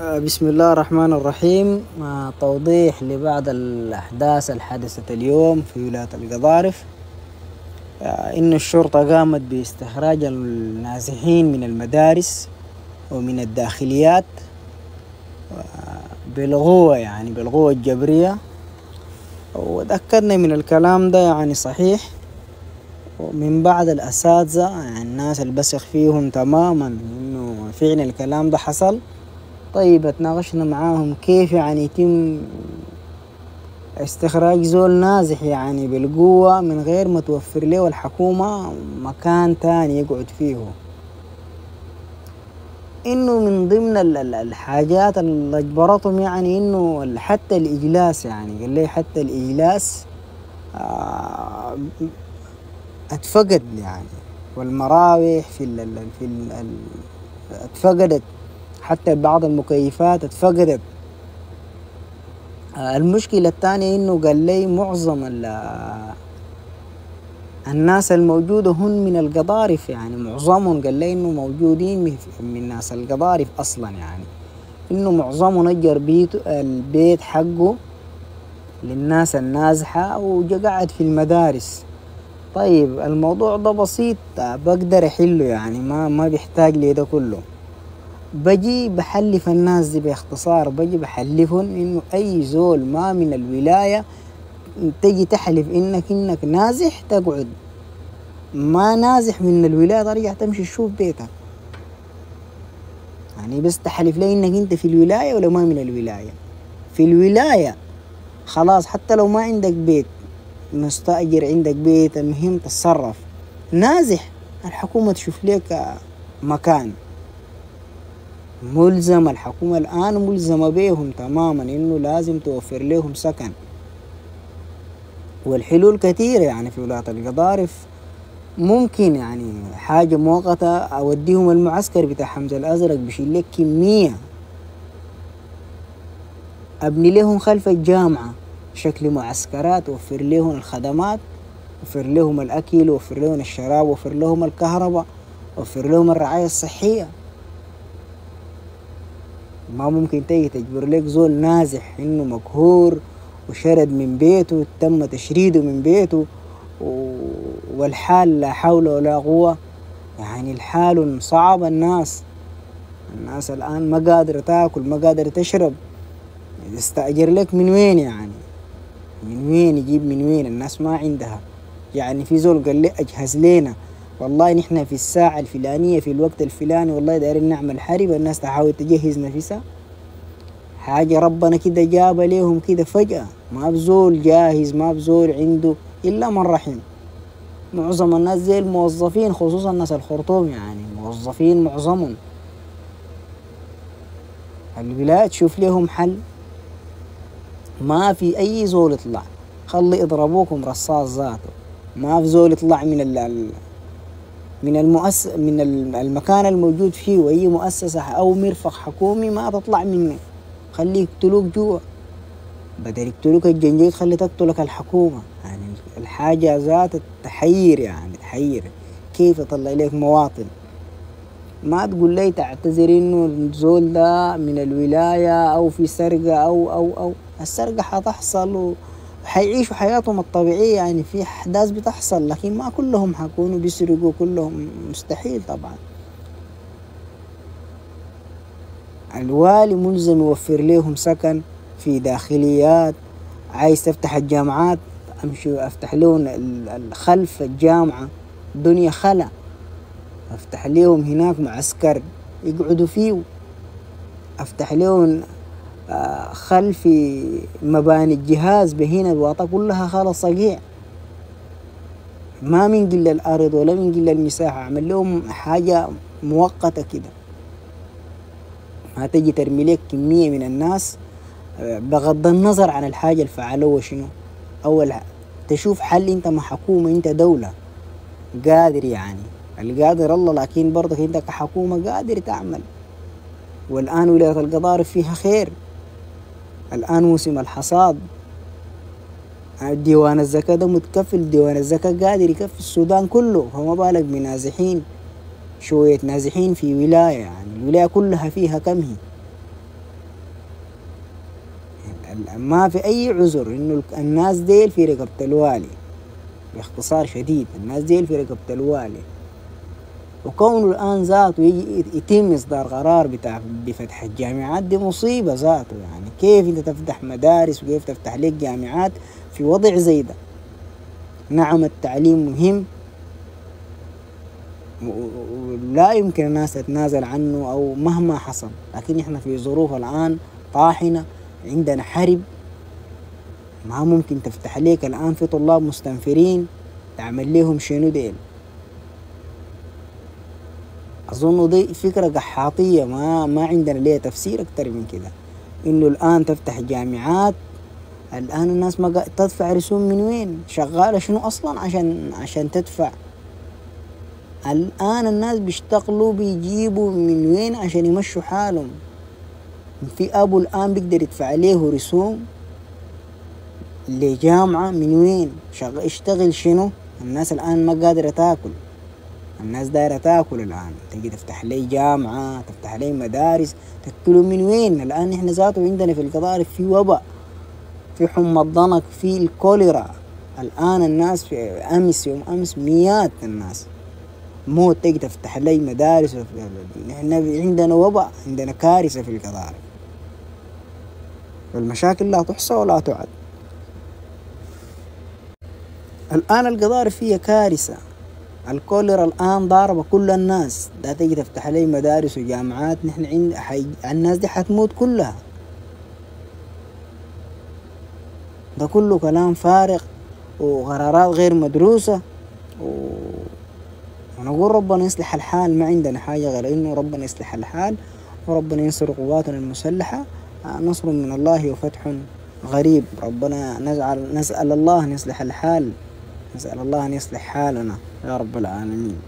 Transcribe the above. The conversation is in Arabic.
آه، بسم الله الرحمن الرحيم. آه، توضيح لبعض الأحداث الحادثة اليوم في ولاية القضارف. آه، إن الشرطة قامت باستخراج النازحين من المدارس ومن الداخليات بالقوة يعني بالقوة الجبرية. وتأكدنا من الكلام ده يعني صحيح ومن بعض الأساتذة يعني الناس بثق فيهم تماما إنه فعلا الكلام ده حصل. طيب اتناقشنا معاهم كيف يعني يتم استخراج زول نازح يعني بالقوة من غير ما توفر له الحكومة مكان تاني يقعد فيه. إنه من ضمن الحاجات اللي أجبرتهم يعني إنه حتى الإجلاس يعني قال لي حتى الإجلاس آه، أتفقد يعني. والمراوح في ال في ال أتفقدت. حتى بعض المكيفات اتفقدت آه، المشكلة الثانية إنه قال لي معظم الناس الموجودة هن من القضارف يعني معظمهم قال لي إنه موجودين من ناس القضارف أصلا يعني. إنه معظمهم أجر بيت البيت حقه للناس النازحة وقعد في المدارس. طيب الموضوع ده بسيط بقدر أحله يعني ما ما بيحتاج لي ده كله. بجي بحلف الناس دي باختصار بجي بحلفهم إنه أي زول ما من الولاية تجي تحلف إنك إنك نازح تقعد. ما نازح من الولاية ترجع تمشي تشوف بيتك. يعني بس تحلف لي إنك أنت في الولاية ولا ما من الولاية. في الولاية خلاص حتى لو ما عندك بيت مستأجر عندك بيت المهم تتصرف نازح الحكومة تشوف لك مكان. ملزم الحكومة الآن ملزمة بهم تماما إنه لازم توفر لهم سكن. والحلول كثيرة يعني في ولاية القضارف. ممكن يعني حاجة مؤقتة أوديهم المعسكر بتاع حمزة الأزرق بشيل لك كمية. أبني لهم خلف الجامعة شكل معسكرات وفر لهم الخدمات وفر لهم الأكل وفر لهم الشراب وفر لهم الكهرباء وفر لهم الرعاية الصحية. ما ممكن تيجي تجبر لك زول نازح إنه مقهور وشرد من بيته تم تشريده من بيته والحال لا حول ولا قوة. يعني الحال صعب الناس. الناس الآن ما قادرة تاكل ما قادرة تشرب. يستأجر لك من وين يعني؟ من وين يجيب من وين؟ الناس ما عندها. يعني في زول قال لي أجهز لنا. والله نحن في الساعة الفلانية في الوقت الفلاني والله دايرين نعمل حرب الناس تحاول تجهز نفسها. حاجة ربنا كده جاب ليهم كده فجأة ما بزول جاهز ما بزول عنده إلا من رحم. معظم الناس زي الموظفين خصوصا الناس الخرطوم يعني موظفين معظمهم. الولاية تشوف لهم حل. ما في أي زول يطلع. خلي يضربوكم رصاص ذاته. ما في زول يطلع من ال من المؤس من المكان الموجود فيه وأي مؤسسة أو مرفق حكومي ما تطلع منه. خلي يقتلوك جوا بدل يقتلوك الجنجيد خلي تقتلك الحكومة. يعني الحاجة ذات تحير يعني تحير. كيف يطلع لك مواطن؟ ما تقول لي تعتذر إنه الزول ده من الولاية أو في سرقة أو أو أو. السرقة حتحصل وحيعيشوا حياتهم الطبيعية يعني في أحداث بتحصل لكن ما كلهم حيكونوا بيسرقوا كلهم مستحيل طبعا. الوالي ملزم يوفر لهم سكن في داخليات عايز تفتح الجامعات أمشي أفتح لهم خلف الجامعة دنيا خلا. أفتح لهم هناك معسكر يقعدوا فيه. أفتح لهم خلف مباني الجهاز بهنا الواطة كلها خلاص صقيع. ما من قل الأرض ولا من قل المساحة أعمل لهم حاجة مؤقتة كده. ما تجي ترمي لك كمية من الناس آه، بغض النظر عن الحاجة الفعلوه شنو. أول تشوف حل أنت مع حكومة أنت دولة قادر يعني. القادر الله لكن برضك أنت كحكومة قادر تعمل. والآن ولاية القضارف فيها خير. الآن موسم الحصاد. آه، ديوان الزكاة ده متكفل ديوان الزكاة قادر يكفي السودان كله فما بالك بنازحين شوية نازحين في ولاية يعني الولاية كلها فيها كم هي؟ ما في أي عذر إنه الناس ديل في رقبة الوالي. باختصار شديد الناس ديل في رقبة الوالي. وكونه الآن ذاته يتم إصدار قرار بتاع بفتح الجامعات دي مصيبة ذاته يعني. كيف أنت تفتح مدارس وكيف تفتح لك جامعات في وضع زي ده؟ نعم التعليم مهم. ولا يمكن الناس تتنازل عنه أو مهما حصل. لكن إحنا في ظروف الآن طاحنة عندنا حرب. ما ممكن تفتح ليك الآن في طلاب مستنفرين تعمل لهم شنو ديل؟ أظن دي فكرة قحاطية ما ما عندنا ليها تفسير أكتر من كده. إنه الآن تفتح جامعات الآن الناس ما تدفع رسوم من وين؟ شغالة شنو أصلا عشان عشان تدفع؟ الآن الناس بيشتغلوا بيجيبوا من وين عشان يمشوا حالهم؟ في أبو الآن بيقدر يدفع له رسوم لجامعة من وين؟ شغل اشتغل شنو؟ الناس الآن ما قادرة تاكل. الناس دايرة تاكل الآن. تجي تفتح لي جامعة تفتح لي مدارس تاكلوا من وين؟ الآن إحنا ذاته عندنا في القضارف في وباء في حمى الضنك في الكوليرا. الآن الناس في أمس يوم أمس مئات الناس. موت تجي تفتح لي مدارس. إحنا عندنا وباء عندنا كارثة في القضارف والمشاكل لا تحصى ولا تعد. الآن القضارف هي كارثة. الكوليرا الآن ضاربة كل الناس. ده تيجي تفتح لي مدارس وجامعات. نحن عند حي... الناس دي حتموت كلها. ده كله كلام فارغ وقرارات غير مدروسة. و... ونقول ربنا يصلح الحال. ما عندنا حاجة غير إنه ربنا يصلح الحال وربنا ينصر قواتنا المسلحة. نصر من الله وفتح غريب. ربنا نجعل نسأل الله أن يصلح الحال. نسأل الله أن يصلح حالنا يا رب العالمين.